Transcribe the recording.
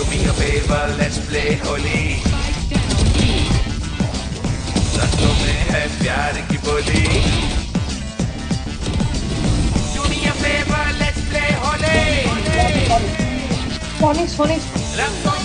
Do me a favor, let's play Holi. रंगों में है प्यार की बोली Do me a favor, let's play Holi Sonic, Sonic. रंगों